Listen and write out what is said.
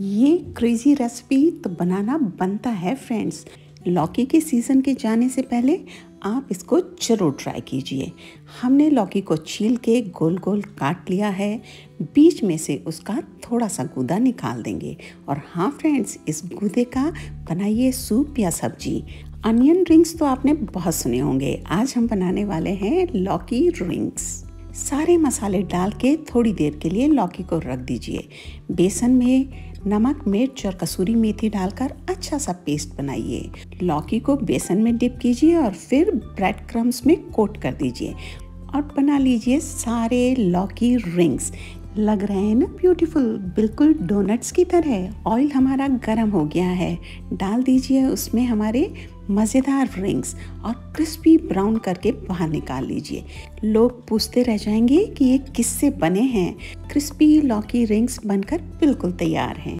ये crazy recipe तो बनाना बनता है फ्रेंड्स लौकी के सीज़न के जाने से पहले आप इसको ज़रूर ट्राई कीजिए। हमने लौकी को छील के गोल गोल काट लिया है। बीच में से उसका थोड़ा सा गूदा निकाल देंगे। और हाँ फ्रेंड्स इस गूदे का बनाइए सूप या सब्ज़ी। अनियन रिंग्स तो आपने बहुत सुने होंगे। आज हम बनाने वाले हैं लौकी रिंग्स सारे मसाले डाल के थोड़ी देर के लिए लौकी को रख दीजिए। बेसन में नमक, मिर्च और कसूरी मेथी डालकर अच्छा सा पेस्ट बनाइए। लौकी को बेसन में डिप कीजिए और फिर ब्रेड क्रम्स में कोट कर दीजिए और बना लीजिए सारे लौकी रिंग्स। लग रहे हैं ना? ब्यूटीफुल बिल्कुल डोनट्स की तरह। ऑयल हमारा गर्म हो गया है। डाल दीजिए उसमें हमारे मज़ेदार रिंग्स और क्रिस्पी ब्राउन करके बाहर निकाल लीजिए। लोग पूछते रह जाएँगे कि ये किससे बने हैं? क्रिस्पी लॉकी रिंग्स बनकर बिल्कुल तैयार हैं।